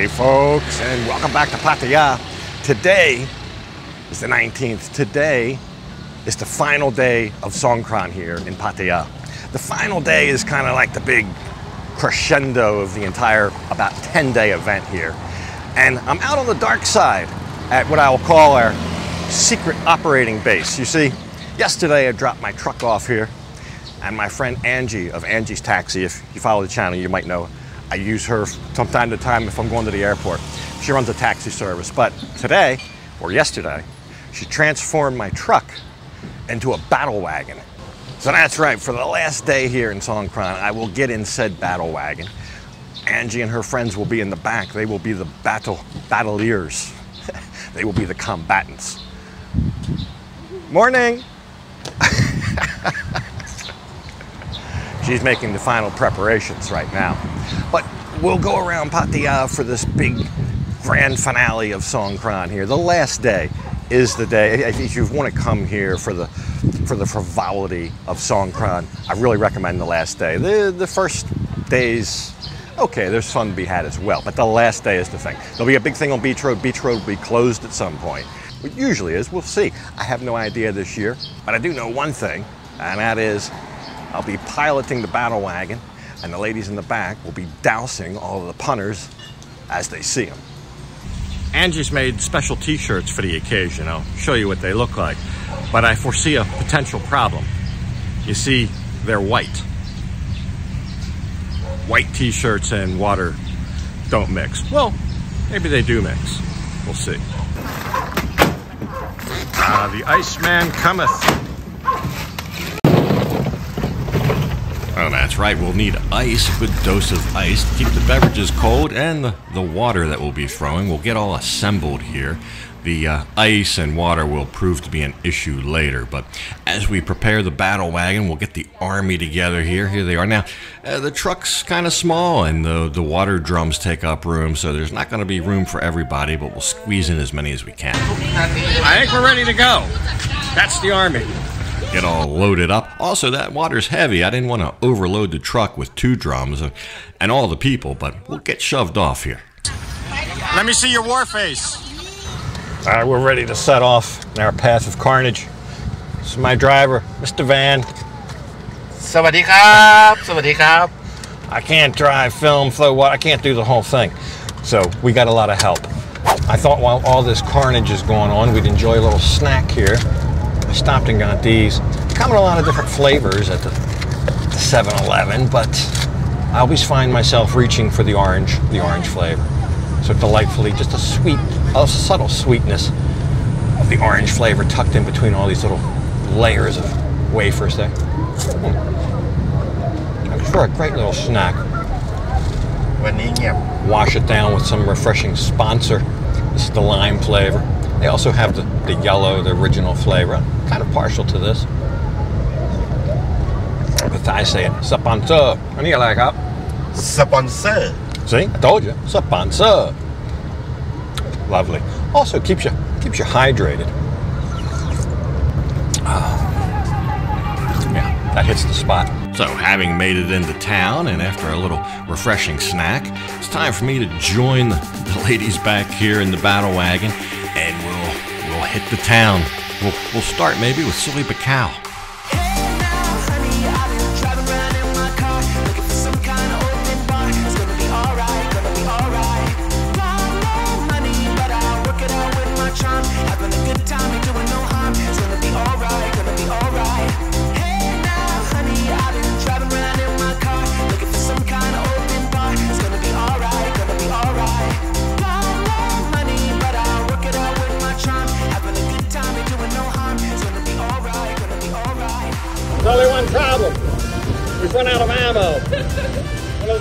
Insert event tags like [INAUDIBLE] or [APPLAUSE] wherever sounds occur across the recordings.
Hey folks, and welcome back to Pattaya. Today is the 19th. Today is the final day of Songkran here in Pattaya. The final day is kind of like the big crescendo of the entire about 10 day event here. And I'm out on the dark side at what I will call our secret operating base. You see, yesterday I dropped my truck off here and my friend Angie of Angie's Taxi, if you follow the channel, you might know, I use her from time to time if I'm going to the airport. She runs a taxi service. But today, or yesterday, she transformed my truck into a battle wagon. So that's right, for the last day here in Songkran, I will get in said battle wagon. Angie and her friends will be in the back. They will be the battle battleiers. [LAUGHS] they will be the combatants. Morning. She's making the final preparations right now. But we'll go around Pattaya for this big grand finale of Songkran here. The last day is the day. If you want to come here for the for the frivolity of Songkran, I really recommend the last day. The the first days, okay, there's fun to be had as well, but the last day is the thing. There'll be a big thing on Beach Road. Beach Road will be closed at some point. It usually is. We'll see. I have no idea this year, but I do know one thing, and that is I'll be piloting the battle wagon, and the ladies in the back will be dousing all of the punters as they see them. Angie's made special t-shirts for the occasion. I'll show you what they look like. But I foresee a potential problem. You see, they're white. White t-shirts and water don't mix. Well, maybe they do mix. We'll see. Ah, the Iceman cometh. Oh, that's right. We'll need ice, a good dose of ice to keep the beverages cold, and the, the water that we'll be throwing. We'll get all assembled here. The uh, ice and water will prove to be an issue later, but as we prepare the battle wagon, we'll get the army together here. Here they are. Now, uh, the truck's kind of small, and the, the water drums take up room, so there's not going to be room for everybody, but we'll squeeze in as many as we can. I think we're ready to go. That's the army get all loaded up. Also, that water's heavy. I didn't want to overload the truck with two drums and all the people, but we'll get shoved off here. Let me see your war face. All right, we're ready to set off in our path of carnage. This is my driver, Mr. Van. Sawadee kap. I can't drive, film, flow, what? I can't do the whole thing. So we got a lot of help. I thought while all this carnage is going on, we'd enjoy a little snack here I stopped and got these. Come in a lot of different flavors at the 7-Eleven, but I always find myself reaching for the orange, the orange flavor. So delightfully, just a sweet, a subtle sweetness of the orange flavor tucked in between all these little layers of wafers there. Hmm. For a great little snack. Vanilla. Wash it down with some refreshing sponsor. This is the lime flavor. They also have the, the yellow, the original flavor. Kind of partial to this. The Thai say it. Sapansa. I need a leg up. Sapansa. See, I told you. Sapansa. Lovely. Also keeps you keeps you hydrated. Oh. Yeah, that hits the spot. So, having made it into town and after a little refreshing snack, it's time for me to join the ladies back here in the battle wagon hit the town. We'll, we'll start maybe with Soi Buakhao.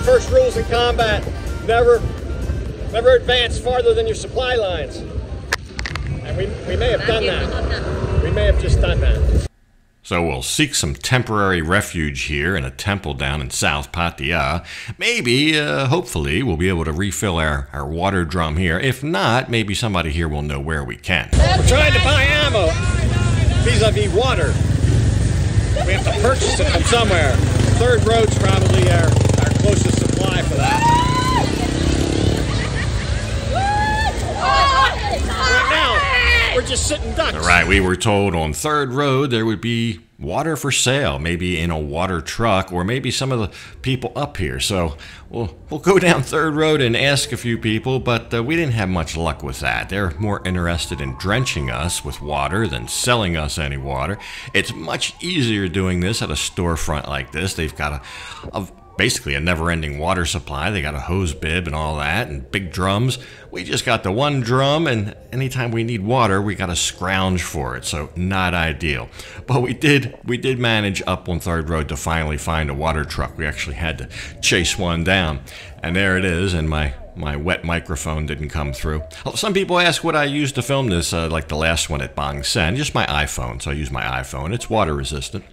First rules in combat: never, never advance farther than your supply lines. And we, we may have done that. We may have just done that. So we'll seek some temporary refuge here in a temple down in South Pattaya. Maybe, uh, hopefully, we'll be able to refill our, our water drum here. If not, maybe somebody here will know where we can. We're trying to buy ammo vis-a-vis water. We have to purchase it from somewhere. Third Road's probably our supply for that. Right now, we're just sitting ducks. All right, we were told on Third Road there would be water for sale, maybe in a water truck, or maybe some of the people up here. So we'll we'll go down Third Road and ask a few people, but uh, we didn't have much luck with that. They're more interested in drenching us with water than selling us any water. It's much easier doing this at a storefront like this. They've got a, a basically a never ending water supply. They got a hose bib and all that, and big drums. We just got the one drum, and anytime we need water, we got to scrounge for it. So not ideal. But we did we did manage up on Third Road to finally find a water truck. We actually had to chase one down, and there it is. And my my wet microphone didn't come through. Some people ask what I used to film this, uh, like the last one at Bang Saen. Just my iPhone, so I use my iPhone. It's water resistant,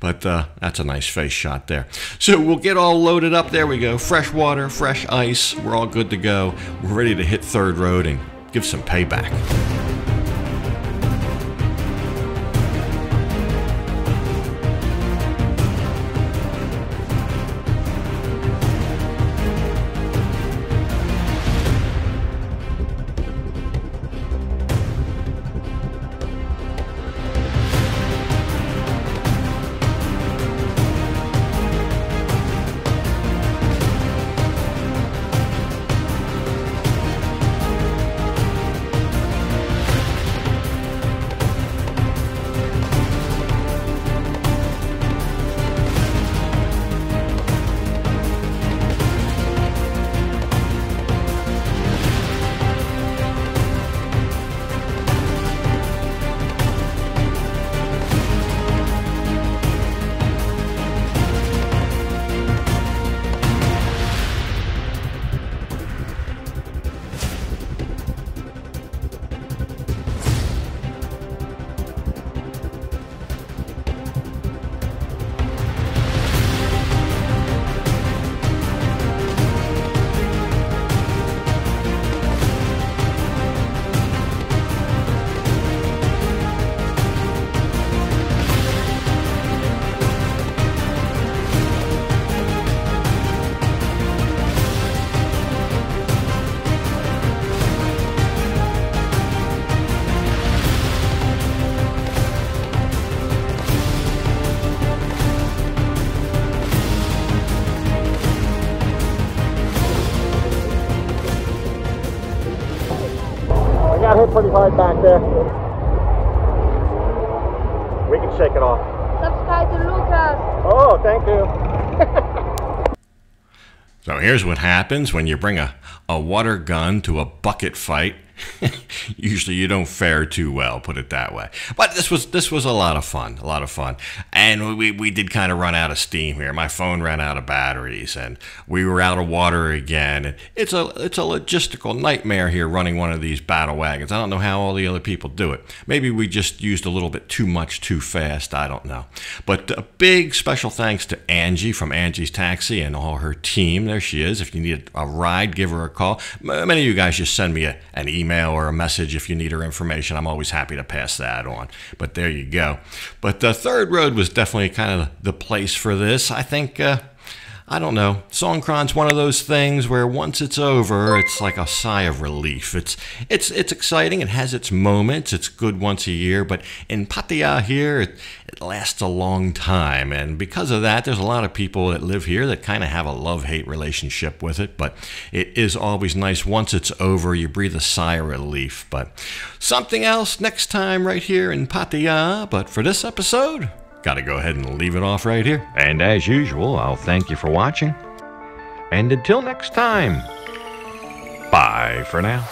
but uh, that's a nice face shot there. So we'll get all loaded up. There we go. Fresh water, fresh ice. We're all good to go. We're ready to hit Third Road and give some payback. Pretty hard back there. We can shake it off. Subscribe to Lucas. Oh, thank you. [LAUGHS] So here's what happens when you bring a, a water gun to a bucket fight. [LAUGHS] Usually you don't fare too well, put it that way. But this was this was a lot of fun, a lot of fun. And we, we did kind of run out of steam here. My phone ran out of batteries and we were out of water again. It's a it's a logistical nightmare here running one of these battle wagons. I don't know how all the other people do it. Maybe we just used a little bit too much too fast. I don't know. But a big special thanks to Angie from Angie's Taxi and all her team. There she is. If you need a ride, give her a call. Many of you guys just send me a, an email or a message if you need her information. I'm always happy to pass that on. But there you go. But the third road was definitely kind of the place for this. I think. Uh, I don't know. Songkran's one of those things where once it's over, it's like a sigh of relief. It's it's it's exciting. It has its moments. It's good once a year, but in Pattaya here, it, it lasts a long time, and because of that, there's a lot of people that live here that kind of have a love-hate relationship with it. But it is always nice once it's over. You breathe a sigh of relief. But something else next time right here in Pattaya. But for this episode. Got to go ahead and leave it off right here. And as usual, I'll thank you for watching. And until next time, bye for now.